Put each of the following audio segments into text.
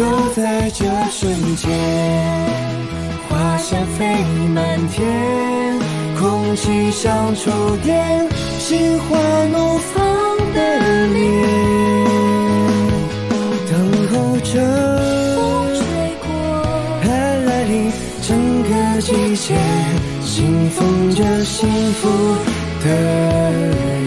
就在这瞬间，花香飞满天，空气像触电，心花怒放的脸，等候着风吹过，爱来临，整个季节，信奉着幸福的人。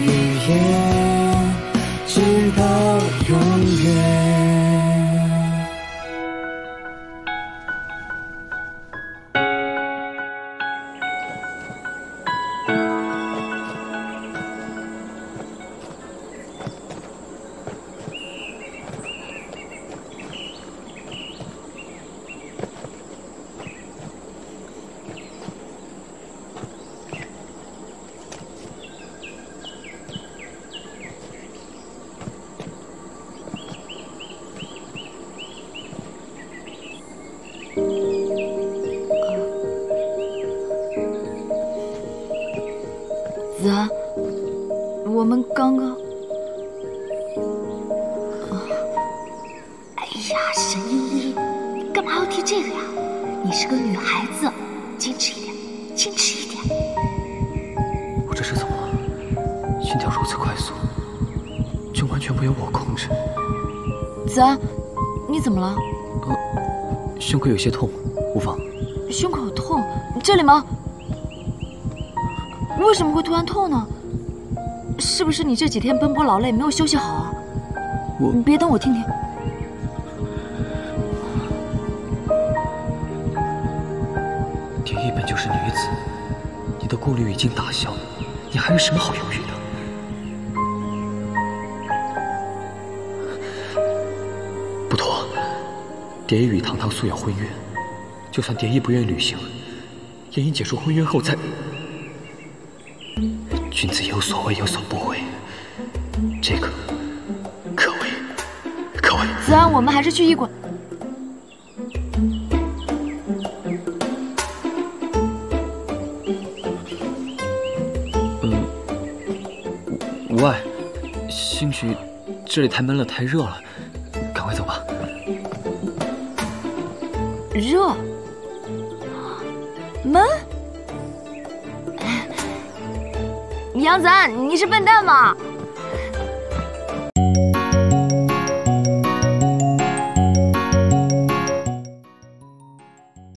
子安，我们刚刚……哎呀，沈依依，你干嘛要提这个呀？你是个女孩子，矜持一点，矜持一点。我这是怎么了？心跳如此快速，就完全不由我控制。子安，你怎么了？呃胸口有些痛，无妨。胸口痛？这里吗？为什么会突然痛呢？是不是你这几天奔波劳累，没有休息好啊？我你别等我听听。蝶衣本就是女子，你的顾虑已经打消，你还有什么好犹豫的？不妥，蝶衣与堂堂素有婚约，就算蝶衣不愿意履行，也应解除婚约后再。君子有所为有所不为，这个可为可为。子安，我们还是去医馆。无碍，兴许这里太闷了，太热了，赶快走吧。热，闷。杨子安，你是笨蛋吗？